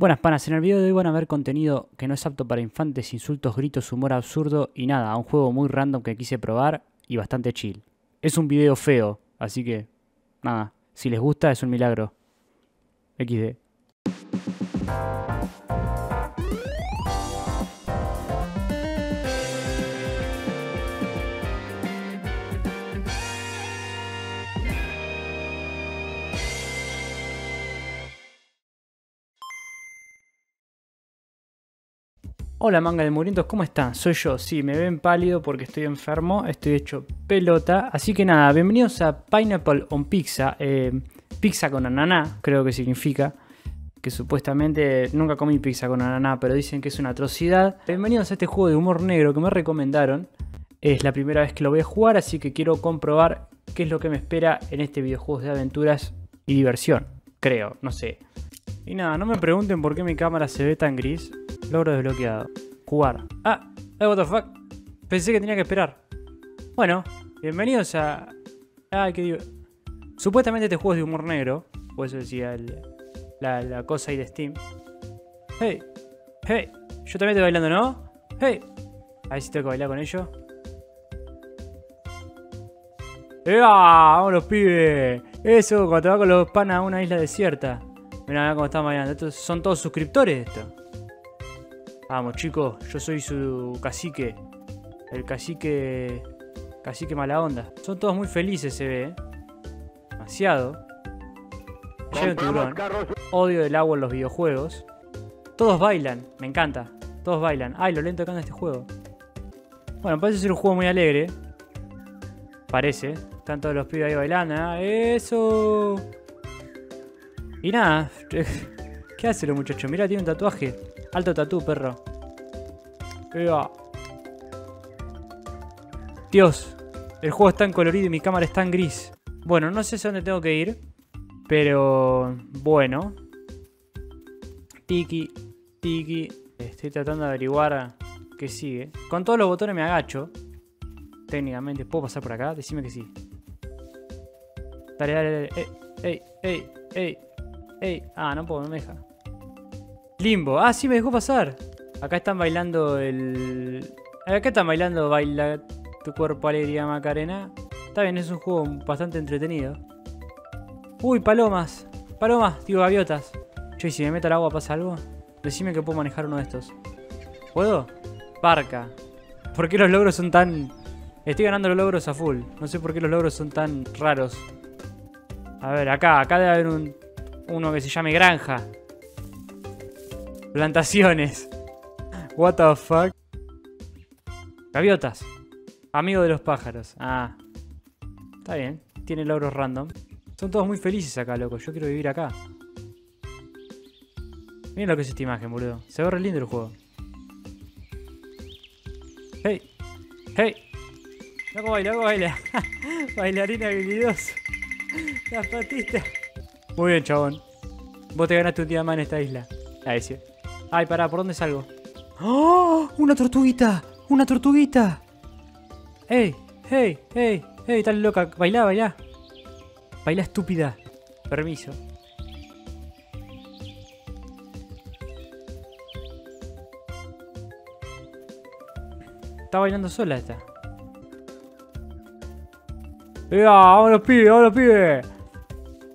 Buenas panas, en el video de hoy van a ver contenido que no es apto para infantes, insultos, gritos, humor absurdo y nada, un juego muy random que quise probar y bastante chill. Es un video feo, así que nada, si les gusta es un milagro. XD. Hola manga de murientos, ¿cómo están? Soy yo, sí, me ven pálido porque estoy enfermo, estoy hecho pelota, así que nada, bienvenidos a Pineapple on Pizza, eh, pizza con ananá, creo que significa, que supuestamente nunca comí pizza con ananá, pero dicen que es una atrocidad. Bienvenidos a este juego de humor negro que me recomendaron, es la primera vez que lo voy a jugar, así que quiero comprobar qué es lo que me espera en este videojuego de aventuras y diversión, creo, no sé. Y nada, no me pregunten por qué mi cámara se ve tan gris, Logro desbloqueado. Jugar. Ah, eh, what the fuck. Pensé que tenía que esperar. Bueno, bienvenidos a. Ay, qué digo. Supuestamente este juego es de humor negro. Por eso decía la, la cosa ahí de Steam. Hey, hey. Yo también estoy bailando, ¿no? Hey. A ver si tengo que bailar con ellos. ¡Ea! ¡Vamos los pibes! Eso, cuando te vas con los panas a una isla desierta. Mirá, cómo están bailando. Estos son todos suscriptores esto. Vamos, chicos, yo soy su cacique. El cacique. Cacique mala onda. Son todos muy felices, se ve. ¿eh? Demasiado. Hay un tiburón. Odio el agua en los videojuegos. Todos bailan, me encanta. Todos bailan. Ay, lo lento que anda este juego. Bueno, parece ser un juego muy alegre. Parece. Están todos los pibes ahí bailando. ¿eh? ¡Eso! Y nada. ¿Qué hace los muchachos? Mira, tiene un tatuaje. Alto tatú, perro. Dios, el juego es tan colorido y mi cámara es tan gris. Bueno, no sé a dónde tengo que ir. Pero bueno. Tiki, tiki. Estoy tratando de averiguar qué sigue. Con todos los botones me agacho. Técnicamente, ¿puedo pasar por acá? Decime que sí. Dale, dale, dale. Ey, ey, ey, ey. Ah, no puedo, no me deja. Limbo. Ah, sí, me dejó pasar. Acá están bailando el... Acá están bailando Baila tu cuerpo alegría Macarena. Está bien, es un juego bastante entretenido. Uy, palomas. Palomas, digo gaviotas. Che, ¿y si me meto al agua pasa algo? Decime que puedo manejar uno de estos. ¿Puedo? Barca. ¿Por qué los logros son tan... Estoy ganando los logros a full. No sé por qué los logros son tan raros. A ver, acá. Acá debe haber un... Uno que se llame granja. Plantaciones. What the fuck. Gaviotas. Amigo de los pájaros. Ah. Está bien. Tiene logros random. Son todos muy felices acá, loco. Yo quiero vivir acá. Miren lo que es esta imagen, boludo. Se ve re lindo el juego. Hey. Hey. Loco baila, loco baila. Bailarina habilidoso. Las patitas. Muy bien, chabón. Vos te ganaste un día más en esta isla. Ahí sí. Ay, pará, ¿por dónde salgo? ¡Oh! ¡Una tortuguita! ¡Una tortuguita! ¡Ey! ¡Ey! ¡Ey! ¡Ey! Tal loca! ¡Bailá, bailá! Bailá estúpida. Permiso. Está bailando sola esta. ¡Ea! ¡Vámonos pibes! ¡Vámonos pibes!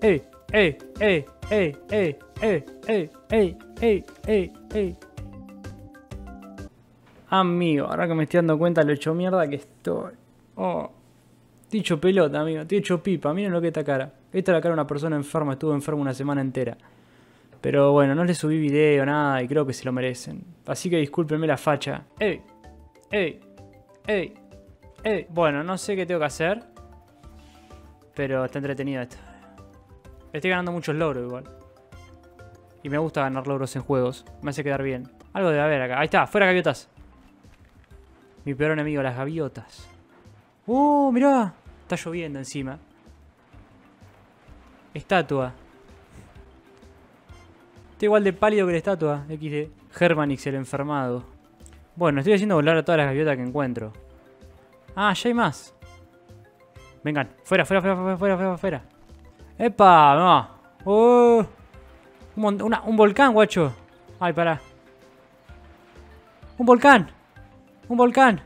¡Ey! ¡Ey! ¡Ey! ¡Ey! ¡Ey! ¡Ey! ¡Ey! ¡Ey! ¡Ey! ¡Ey! Amigo, ahora que me estoy dando cuenta lo hecho mierda que estoy. Oh. Estoy hecho pelota, amigo. Estoy hecho pipa. Miren lo que es esta cara. Esta es la cara de una persona enferma. Estuvo enfermo una semana entera. Pero bueno, no le subí video, nada. Y creo que se lo merecen. Así que discúlpenme la facha. ¡Ey! ¡Ey! ¡Ey! ¡Ey! Bueno, no sé qué tengo que hacer. Pero está entretenido esto. Estoy ganando muchos logros igual. Y me gusta ganar logros en juegos. Me hace quedar bien. Algo debe haber acá. Ahí está, fuera gaviotas. Mi peor enemigo, las gaviotas. ¡Uh, mirá! Está lloviendo encima. Estatua. Está igual de pálido que la estatua. XD. Germanix, el enfermado. Bueno, estoy haciendo volar a todas las gaviotas que encuentro. Ah, ya hay más. Vengan. Fuera, fuera, fuera, fuera, fuera, fuera. ¡Epa! No. ¡Oh! Un, un volcán, guacho. Ay, pará. ¡Un volcán! ¡Un volcán!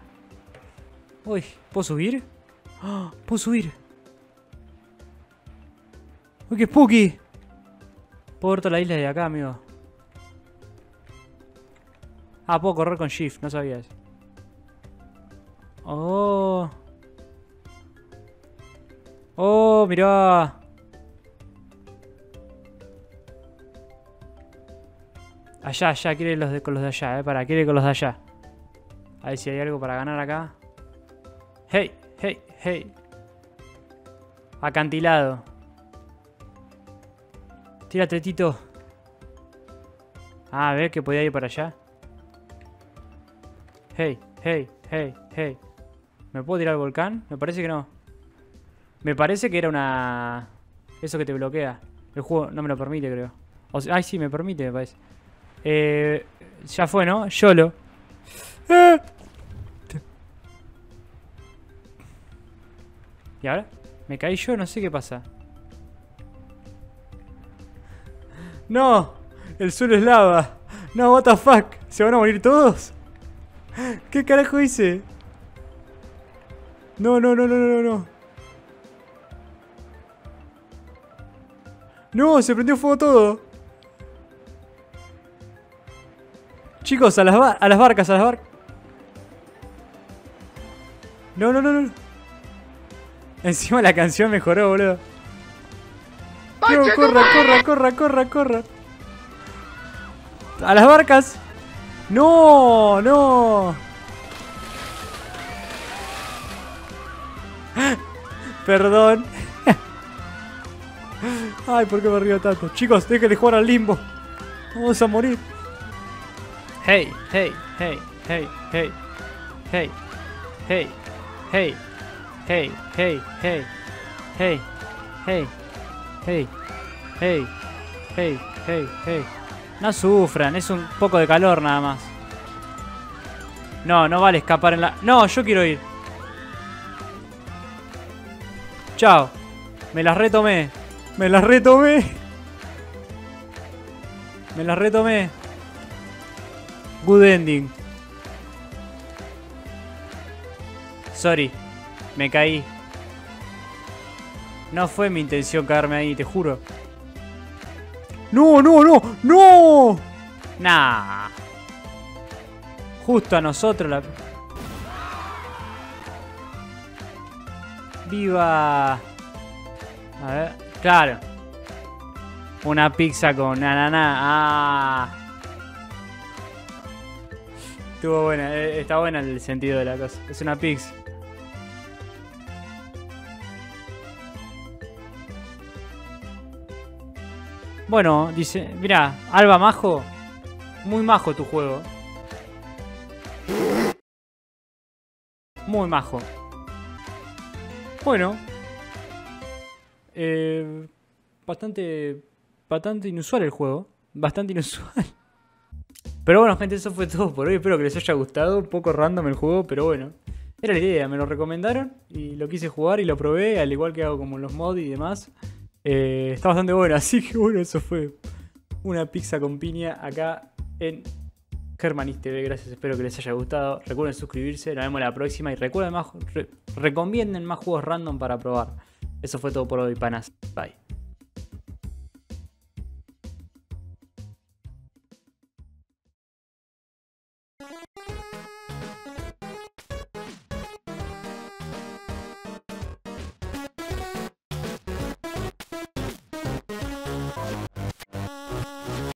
Uy, ¿puedo subir? ¡Ah! ¡Puedo subir! ¡Uy, qué spooky! Puedo ver toda la isla de acá, amigo. Ah, puedo correr con Shift, no sabía eso. Oh. Oh, mirá. Allá, allá, quiere los de, con los de allá, eh. Para, quiere con los de allá. A ver si hay algo para ganar acá. Hey, hey, hey. Acantilado. Tírate, Tito. Ah, a ver que podía ir para allá. Hey, hey, hey, hey. ¿Me puedo tirar al volcán? Me parece que no. Me parece que era una... Eso que te bloquea. El juego no me lo permite, creo. Ay, sí, me permite, me parece. Eh, ya fue, ¿no? YOLO. ¿Y ahora? Me caí yo, no sé qué pasa. ¡No! El suelo es lava. No, what the fuck. ¿Se van a morir todos? ¿Qué carajo hice? No, no, no, no, no, no. No, se prendió fuego todo. Chicos, a las, a las barcas, a las barcas. No, no, no, no. Encima la canción mejoró, boludo. No, corra, corra, corra, corra, corra. A las barcas. No, no. Perdón. Ay, ¿por qué me río tanto? Chicos, dejen de jugar al limbo. Vamos a morir. Hey, hey, hey, hey, hey, hey, hey, hey, hey, hey, hey, hey, hey, hey, hey, hey, hey, hey. No sufran, es un poco de calor nada más. No, no vale escapar en la... No, yo quiero ir. Chao. Me las retomé. Me las retomé. Me las retomé. Good ending. Sorry. Me caí. No fue mi intención caerme ahí, te juro. ¡No, no, no! ¡No! Nah. Justo a nosotros la... ¡Viva! A ver, claro. Una pizza con ananá. Ah. Estuvo buena, eh, está buena el sentido de la cosa. Es una pizza. Bueno, dice, mira, Alba Majo, muy majo tu juego. Muy majo. Bueno. Eh, bastante, bastante inusual el juego. Bastante inusual. Pero bueno, gente, eso fue todo por hoy. Espero que les haya gustado. Un poco random el juego, pero bueno. Era la idea, me lo recomendaron y lo quise jugar y lo probé, al igual que hago como los mods y demás. Eh, está bastante bueno, así que bueno, eso fue una pizza con piña acá en Germanis TV. Gracias, espero que les haya gustado. Recuerden suscribirse, nos vemos la próxima y recuerden más, recomienden más juegos random para probar. Eso fue todo por hoy, panas. Bye.